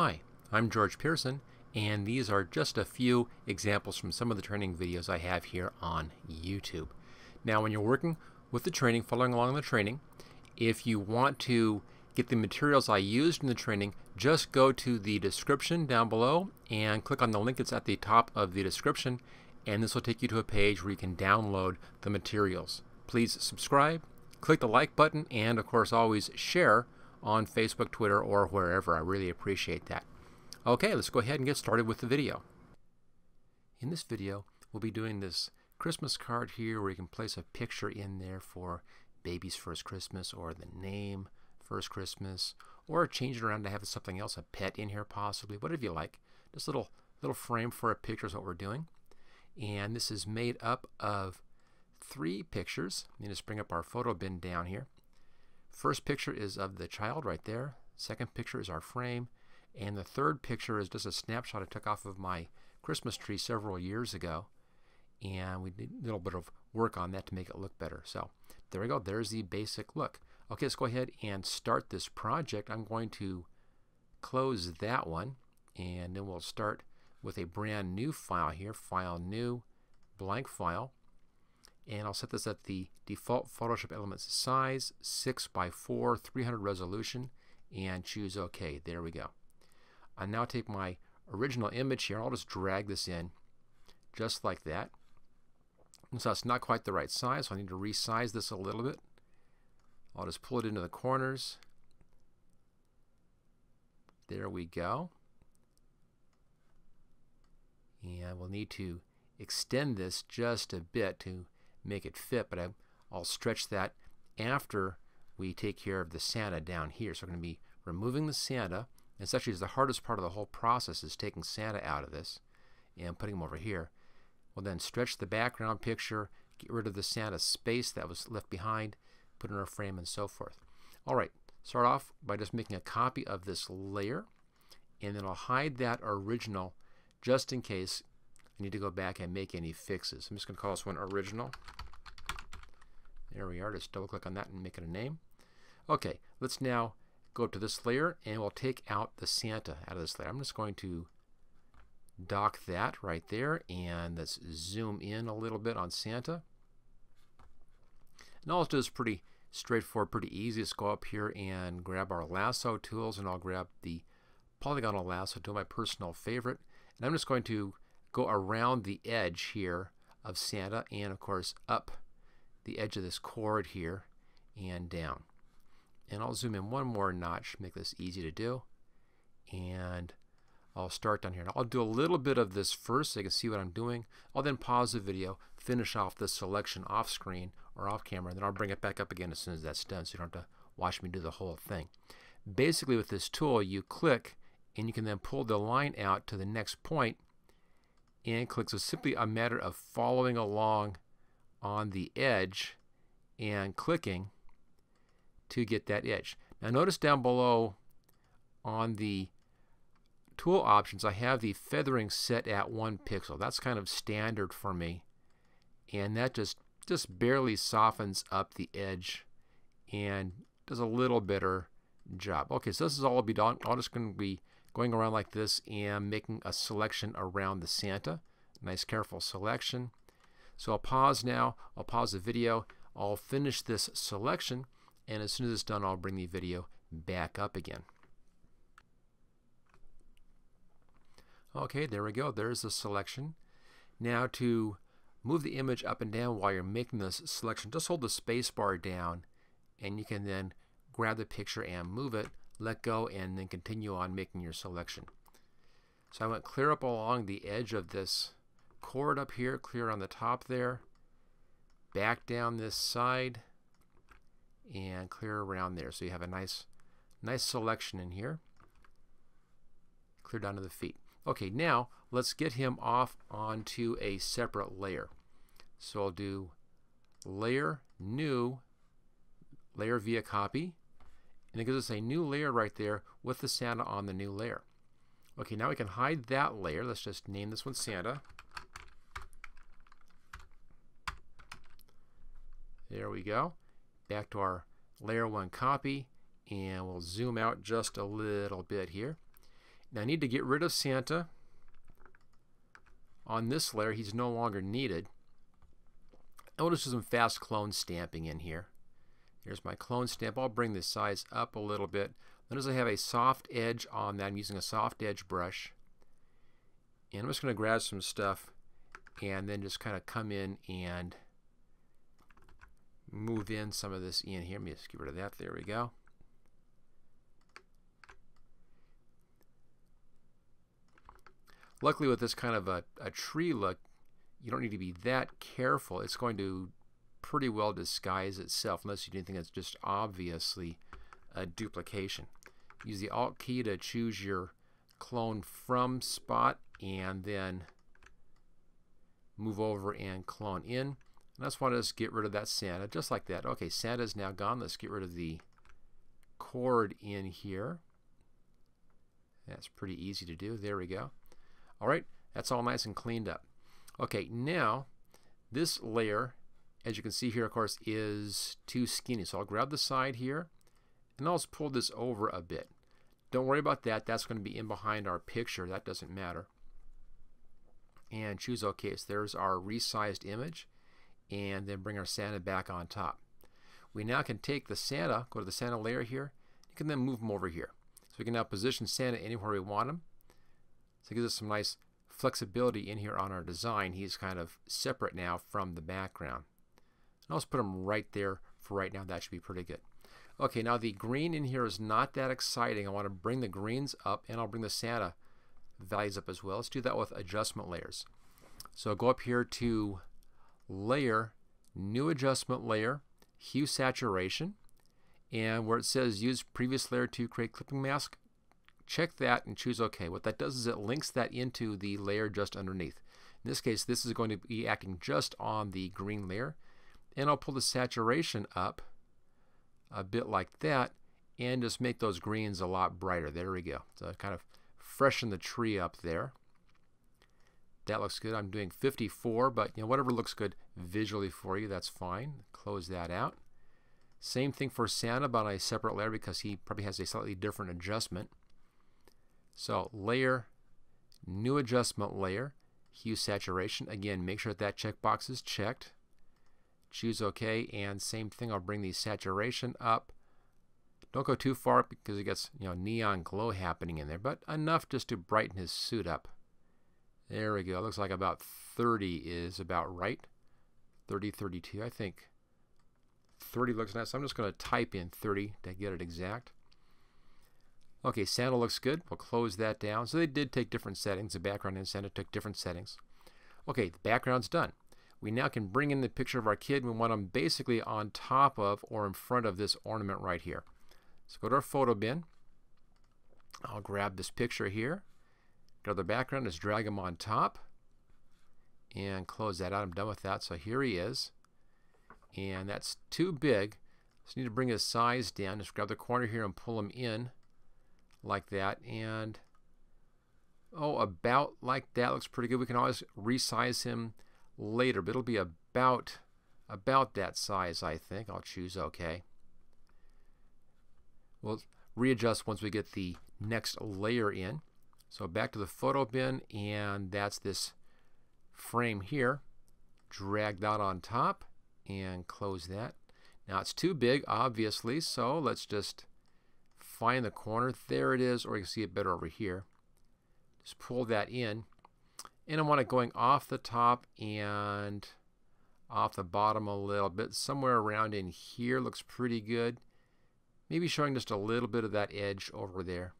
Hi, I'm George Peirson, and these are just a few examples from some of the training videos I have here on YouTube. Now, when you're working with the training, following along the training, if you want to get the materials I used in the training, just go to the description down below and click on the link that's at the top of the description, and this will take you to a page where you can download the materials. Please subscribe, click the like button, and of course, always share on Facebook, Twitter, or wherever. I really appreciate that. Okay, let's go ahead and get started with the video. In this video, we'll be doing this Christmas card here where you can place a picture in there for baby's first Christmas or the name first Christmas or change it around to have something else, a pet in here possibly, whatever you like. A little, little frame for a picture is what we're doing. And this is made up of three pictures. Let me just bring up our photo bin down here. First picture is of the child right there. Second picture is our frame. And the third picture is just a snapshot I took off of my Christmas tree several years ago. And we did a little bit of work on that to make it look better. So there we go. There's the basic look. Okay, let's go ahead and start this project. I'm going to close that one. And then we'll start with a brand new file here. File new, blank file and I'll set this at the default Photoshop Elements size 6 by 4 300 resolution and choose OK there we go. I now take my original image here. I'll just drag this in just like that. And so it's not quite the right size so I need to resize this a little bit. I'll just pull it into the corners. There we go. And we'll need to extend this just a bit to make it fit, but I, will stretch that after we take care of the Santa down here. So we're going to be removing the Santa. It's actually the hardest part of the whole process is taking Santa out of this and putting him over here. We'll then stretch the background picture, get rid of the Santa space that was left behind, put in our frame and so forth. All right, start off by just making a copy of this layer and then I'll hide that original just in case I need to go back and make any fixes. I'm just going to call this one original. There we are. Just double click on that and make it a name. Okay, let's now go to this layer and we'll take out the Santa out of this layer. I'm just going to dock that right there and let's zoom in a little bit on Santa. And all it does is pretty straightforward, pretty easy. Let's go up here and grab our lasso tools and I'll grab the polygonal lasso tool, my personal favorite. And I'm just going to go around the edge here of Santa and of course up the edge of this cord here and down. And I'll zoom in one more notch, make this easy to do. And I'll start down here. And I'll do a little bit of this first so you can see what I'm doing. I'll then pause the video, finish off the selection off screen or off camera, and then I'll bring it back up again as soon as that's done so you don't have to watch me do the whole thing. Basically with this tool, you click and you can then pull the line out to the next point and click. So simply a matter of following along on the edge and clicking to get that edge. Now notice down below on the tool options I have the feathering set at one pixel. That's kind of standard for me and that just just barely softens up the edge and does a little better job. Okay, so this is all I'll be done. I'm just going to be going around like this and making a selection around the Santa. Nice careful selection. So I'll pause now. I'll pause the video. I'll finish this selection and as soon as it's done I'll bring the video back up again. Okay, there we go. There's the selection. Now to move the image up and down while you're making this selection, just hold the space bar down and you can then grab the picture and move it let go, and then continue on making your selection. So I went clear up along the edge of this cord up here, clear on the top there, back down this side, and clear around there. So you have a nice, nice selection in here. Clear down to the feet. Okay, now let's get him off onto a separate layer. So I'll do layer, new, layer via copy, and it gives us a new layer right there with the Santa on the new layer. Okay, now we can hide that layer. Let's just name this one Santa. There we go. Back to our layer 1 copy and we'll zoom out just a little bit here. Now I need to get rid of Santa. On this layer, he's no longer needed. We'll just do some fast clone stamping in here. Here's my clone stamp. I'll bring the size up a little bit. Notice I have a soft edge on that. I'm using a soft edge brush. And I'm just going to grab some stuff and then just kind of come in and move in some of this in here. Let me just get rid of that. There we go. Luckily with this kind of a, a tree look, you don't need to be that careful. It's going to pretty well disguise itself unless you do anything that's just obviously a duplication. Use the Alt key to choose your clone from spot and then move over and clone in. And want to just get rid of that Santa just like that. Okay, Santa's now gone. Let's get rid of the cord in here. That's pretty easy to do. There we go. All right, that's all nice and cleaned up. Okay, now this layer, as you can see here, of course, is too skinny. So I'll grab the side here and I'll just pull this over a bit. Don't worry about that. That's going to be in behind our picture. That doesn't matter. And choose OK. So there's our resized image. And then bring our Santa back on top. We now can take the Santa, go to the Santa layer here. You can then move them over here. So we can now position Santa anywhere we want him. So it gives us some nice flexibility in here on our design. He's kind of separate now from the background. And just put them right there for right now. That should be pretty good. Okay, now the green in here is not that exciting. I want to bring the greens up and I'll bring the Santa values up as well. Let's do that with adjustment layers. So go up here to Layer, New Adjustment Layer, Hue Saturation, and where it says Use Previous Layer to create clipping mask, check that and choose OK. What that does is it links that into the layer just underneath. In this case, this is going to be acting just on the green layer. And I'll pull the saturation up a bit like that and just make those greens a lot brighter. There we go. So kind of freshen the tree up there. That looks good. I'm doing 54, but you know whatever looks good visually for you, that's fine. Close that out. Same thing for Santa, but on a separate layer because he probably has a slightly different adjustment. So layer, new adjustment layer, hue saturation. Again, make sure that, that checkbox is checked. Choose OK, and same thing, I'll bring the saturation up. Don't go too far because it gets you know neon glow happening in there, but enough just to brighten his suit up. There we go. Looks like about 30 is about right. 30, 32, I think. 30 looks nice. I'm just going to type in 30 to get it exact. Okay, Santa looks good. We'll close that down. So they did take different settings. The background and Santa took different settings. Okay, the background's done. We now can bring in the picture of our kid. We want them basically on top of or in front of this ornament right here. So go to our photo bin. I'll grab this picture here. Go to the background, just drag him on top. And close that out. I'm done with that. So here he is. And that's too big. So need to bring his size down. Just grab the corner here and pull him in like that and oh about like that looks pretty good we can always resize him later but it'll be about about that size I think I'll choose OK we'll readjust once we get the next layer in so back to the photo bin and that's this frame here drag that on top and close that now it's too big obviously so let's just find the corner. There it is, or you can see it better over here. Just pull that in. And I want it going off the top and off the bottom a little bit. Somewhere around in here looks pretty good. Maybe showing just a little bit of that edge over there.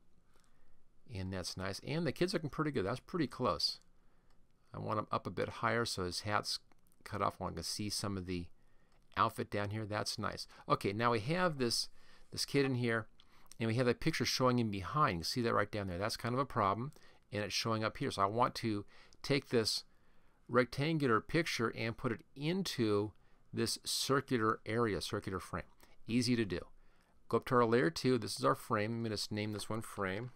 And that's nice. And the kid's looking pretty good. That's pretty close. I want him up a bit higher so his hat's cut off. I want to see some of the outfit down here. That's nice. Okay, now we have this this kid in here and we have that picture showing in behind. You see that right down there. That's kind of a problem, and it's showing up here. So I want to take this rectangular picture and put it into this circular area, circular frame. Easy to do. Go up to our layer 2. This is our frame. I'm going to name this one frame.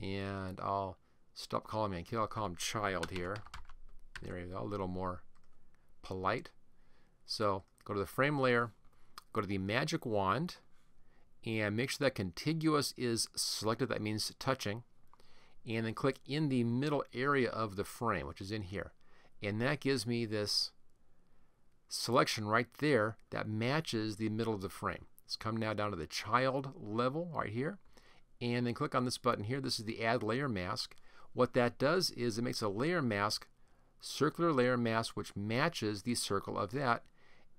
And I'll stop calling him. I'll call him child here. There you go. A little more polite. So go to the frame layer, go to the magic wand, and make sure that contiguous is selected. That means touching. And then click in the middle area of the frame, which is in here. And that gives me this selection right there that matches the middle of the frame. Let's come now down to the child level right here. And then click on this button here. This is the add layer mask. What that does is it makes a layer mask, circular layer mask, which matches the circle of that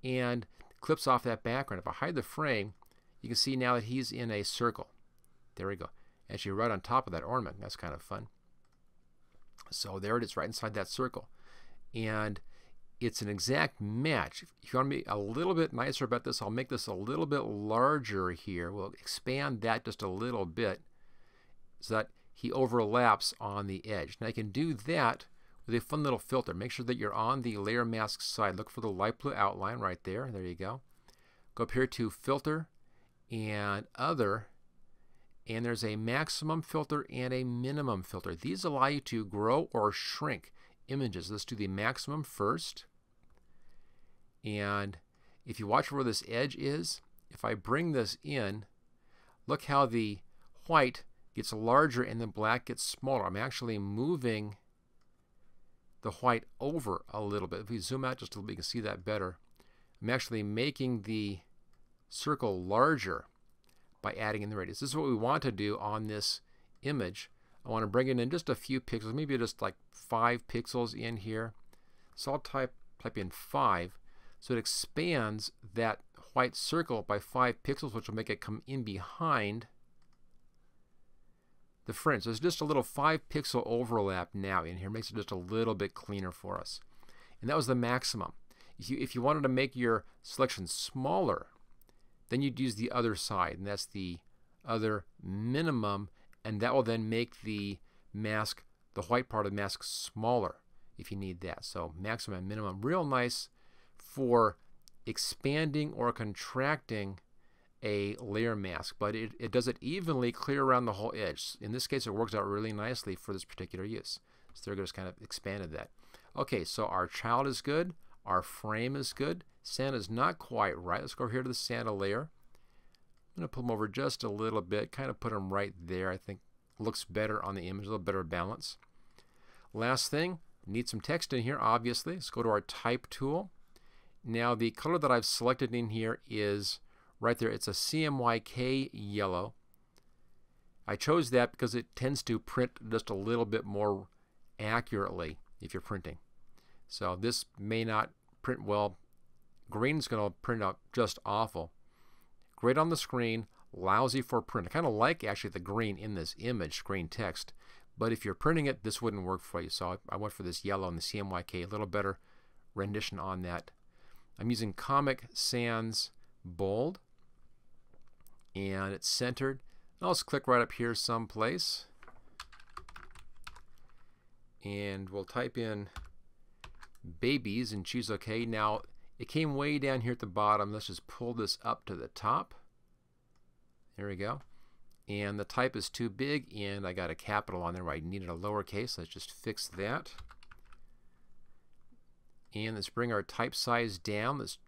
and clips off that background. If I hide the frame, you can see now that he's in a circle. There we go. Actually right on top of that ornament. That's kind of fun. So there it is right inside that circle. And it's an exact match. If you want to be a little bit nicer about this, I'll make this a little bit larger here. We'll expand that just a little bit so that he overlaps on the edge. Now I can do that with a fun little filter. Make sure that you're on the layer mask side. Look for the light blue outline right there. There you go. Go up here to filter and other and there's a maximum filter and a minimum filter. These allow you to grow or shrink images. Let's do the maximum first. And if you watch where this edge is, if I bring this in, look how the white gets larger and the black gets smaller. I'm actually moving the white over a little bit. If we zoom out just a little bit, you can see that better. I'm actually making the circle larger by adding in the radius. This is what we want to do on this image. I want to bring it in just a few pixels, maybe just like five pixels in here. So I'll type, type in five. So it expands that white circle by five pixels, which will make it come in behind the fringe. So it's just a little five pixel overlap now in here. Makes it just a little bit cleaner for us. And that was the maximum. If you, if you wanted to make your selection smaller, then you'd use the other side, and that's the other minimum, and that will then make the mask, the white part of the mask, smaller if you need that. So maximum and minimum, real nice for expanding or contracting a layer mask, but it, it does it evenly clear around the whole edge. In this case, it works out really nicely for this particular use. So there just kind of expanded that. Okay, so our child is good. Our frame is good. Santa's not quite right. Let's go here to the Santa layer. I'm going to pull him over just a little bit, kind of put him right there. I think looks better on the image, a little better balance. Last thing, need some text in here, obviously. Let's go to our type tool. Now the color that I've selected in here is right there. It's a CMYK yellow. I chose that because it tends to print just a little bit more accurately if you're printing. So this may not print well. Green's going to print out just awful. Great on the screen, lousy for print. I kind of like actually the green in this image, screen text. But if you're printing it, this wouldn't work for you. So I went for this yellow and the CMYK, a little better rendition on that. I'm using Comic Sans Bold and it's centered. I'll just click right up here someplace and we'll type in babies and choose OK. Now it came way down here at the bottom. Let's just pull this up to the top. There we go. And the type is too big and I got a capital on there. where I needed a lowercase. Let's just fix that. And let's bring our type size down. Let's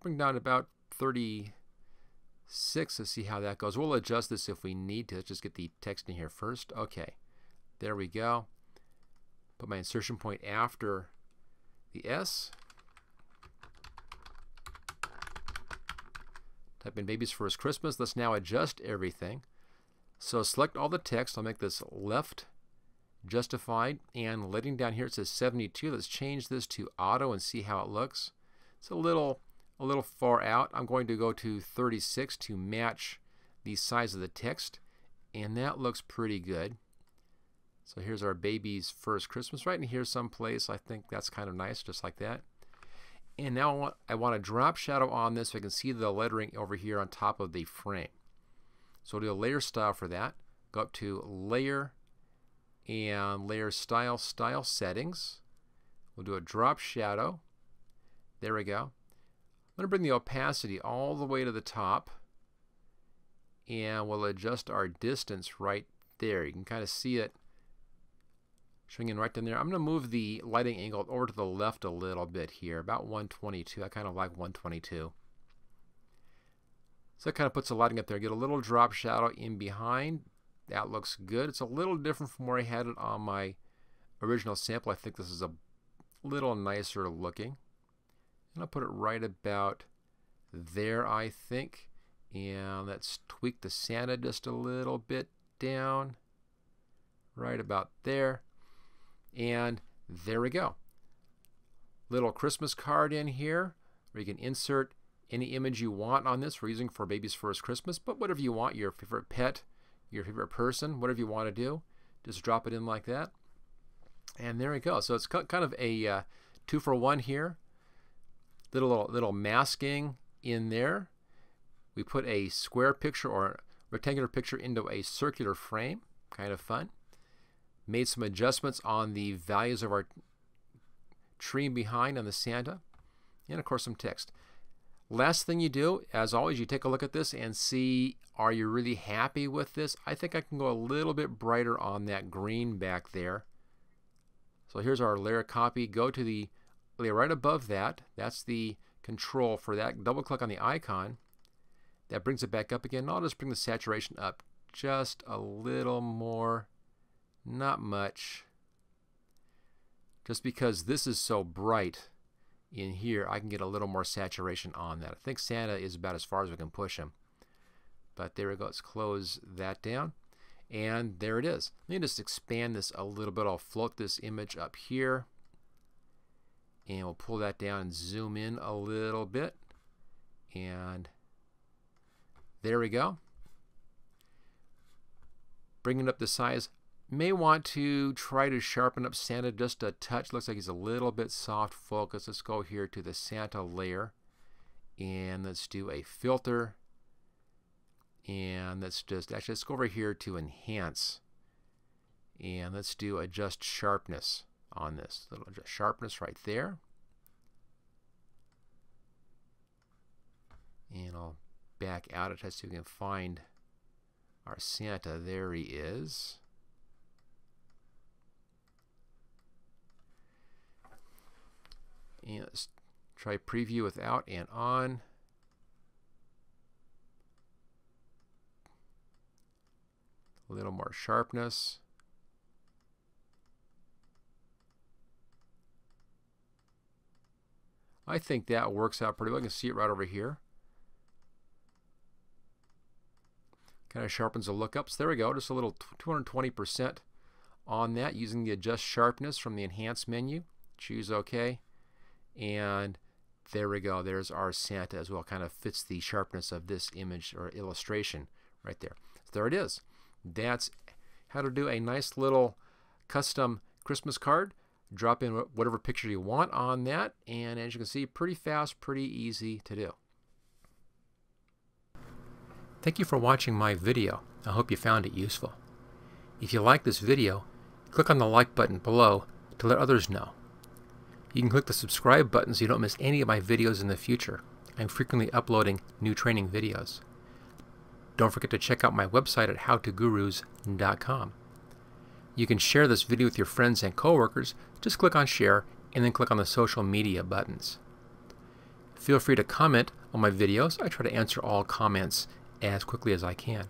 bring down about 36. Let's see how that goes. We'll adjust this if we need to. Let's just get the text in here first. Okay, there we go. Put my insertion point after the S. Type in baby's first Christmas. Let's now adjust everything. So select all the text. I'll make this left justified and letting down here it says 72 let's change this to auto and see how it looks it's a little a little far out I'm going to go to 36 to match the size of the text and that looks pretty good so here's our baby's first Christmas right in here someplace I think that's kind of nice just like that and now I want, a drop shadow on this so I can see the lettering over here on top of the frame so we'll do a layer style for that go up to layer and layer style style settings. We'll do a drop shadow. There we go. I'm going to bring the opacity all the way to the top and we'll adjust our distance right there. You can kind of see it showing in right down there. I'm going to move the lighting angle over to the left a little bit here, about 122. I kind of like 122. So that kind of puts the lighting up there. Get a little drop shadow in behind. That looks good. It's a little different from where I had it on my original sample. I think this is a little nicer looking. And I'll put it right about there, I think. And let's tweak the Santa just a little bit down. Right about there. And there we go. Little Christmas card in here where you can insert any image you want on this. We're using for Baby's First Christmas, but whatever you want, your favorite pet, your favorite person, whatever you want to do, just drop it in like that. And there we go. So it's kind of a uh, two for one here. Little little masking in there. We put a square picture or rectangular picture into a circular frame. Kind of fun. Made some adjustments on the values of our tree behind on the Santa. And of course some text. Last thing you do, as always, you take a look at this and see, are you really happy with this? I think I can go a little bit brighter on that green back there. So here's our layer copy. Go to the layer right above that. That's the control for that. Double click on the icon. That brings it back up again. I'll just bring the saturation up just a little more. Not much. Just because this is so bright in here, I can get a little more saturation on that. I think Santa is about as far as we can push him. But there we go. Let's close that down. And there it is. Let me just expand this a little bit. I'll float this image up here. And we'll pull that down and zoom in a little bit. And there we go. Bringing up the size. May want to try to sharpen up Santa just a touch. Looks like he's a little bit soft focus. Let's go here to the Santa layer. And let's do a filter and let's just actually let's go over here to enhance and let's do adjust sharpness on this little adjust sharpness right there and I'll back out it so we can find our Santa there he is and let's try preview without and on a little more sharpness. I think that works out pretty well. You can see it right over here. Kind of sharpens the lookups. There we go, just a little 220% on that using the adjust sharpness from the enhance menu. Choose OK. And there we go. There's our Santa as well. Kind of fits the sharpness of this image or illustration right there. So there it is. That's how to do a nice little custom Christmas card. Drop in whatever picture you want on that, and as you can see, pretty fast, pretty easy to do. Thank you for watching my video. I hope you found it useful. If you like this video, click on the like button below to let others know. You can click the subscribe button so you don't miss any of my videos in the future. I'm frequently uploading new training videos. Don't forget to check out my website at howtogurus.com. You can share this video with your friends and coworkers. Just click on share and then click on the social media buttons. Feel free to comment on my videos. I try to answer all comments as quickly as I can.